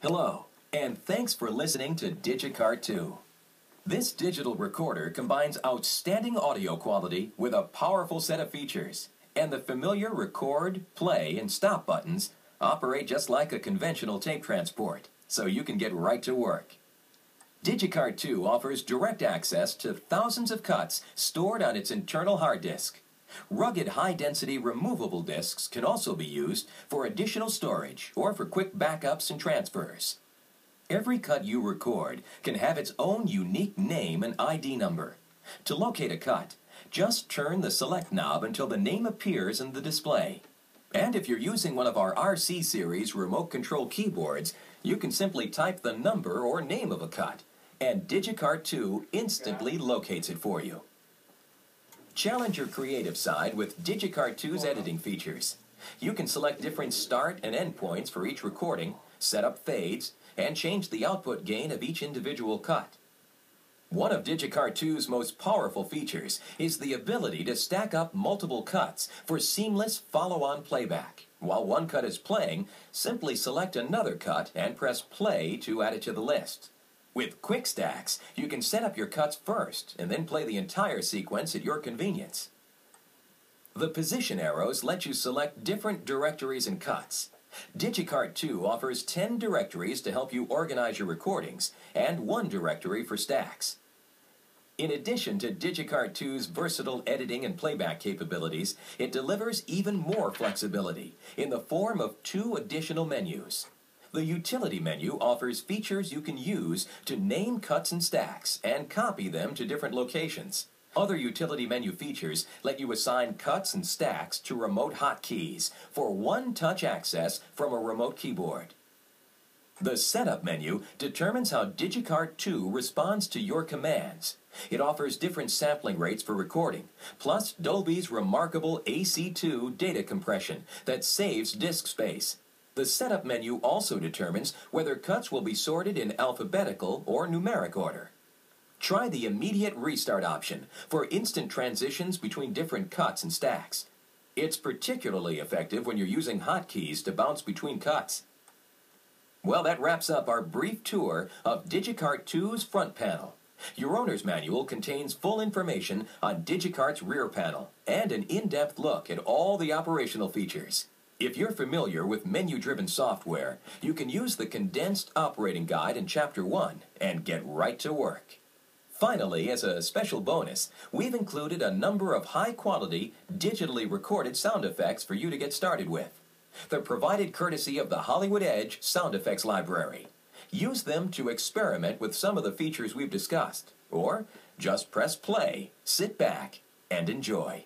Hello, and thanks for listening to DigiCart 2. This digital recorder combines outstanding audio quality with a powerful set of features, and the familiar record, play, and stop buttons operate just like a conventional tape transport, so you can get right to work. DigiCart 2 offers direct access to thousands of cuts stored on its internal hard disk. Rugged high-density removable disks can also be used for additional storage or for quick backups and transfers. Every cut you record can have its own unique name and ID number. To locate a cut, just turn the select knob until the name appears in the display. And if you're using one of our RC series remote control keyboards, you can simply type the number or name of a cut, and DigiCart 2 instantly locates it for you. Challenge your creative side with DigiCart 2's editing features. You can select different start and end points for each recording, set up fades, and change the output gain of each individual cut. One of DigiCart 2's most powerful features is the ability to stack up multiple cuts for seamless follow-on playback. While one cut is playing, simply select another cut and press play to add it to the list. With Quick Stacks, you can set up your cuts first and then play the entire sequence at your convenience. The position arrows let you select different directories and cuts. DigiCart 2 offers 10 directories to help you organize your recordings and one directory for stacks. In addition to DigiCart 2's versatile editing and playback capabilities, it delivers even more flexibility in the form of two additional menus. The utility menu offers features you can use to name cuts and stacks and copy them to different locations. Other utility menu features let you assign cuts and stacks to remote hotkeys for one-touch access from a remote keyboard. The Setup menu determines how DigiCart 2 responds to your commands. It offers different sampling rates for recording, plus Dolby's remarkable AC2 data compression that saves disk space. The Setup menu also determines whether cuts will be sorted in alphabetical or numeric order. Try the Immediate Restart option for instant transitions between different cuts and stacks. It's particularly effective when you're using hotkeys to bounce between cuts. Well, that wraps up our brief tour of DigiCart 2's front panel. Your owner's manual contains full information on DigiCart's rear panel and an in-depth look at all the operational features. If you're familiar with menu-driven software, you can use the condensed operating guide in Chapter 1 and get right to work. Finally, as a special bonus, we've included a number of high-quality, digitally recorded sound effects for you to get started with. They're provided courtesy of the Hollywood Edge Sound Effects Library. Use them to experiment with some of the features we've discussed, or just press play, sit back, and enjoy.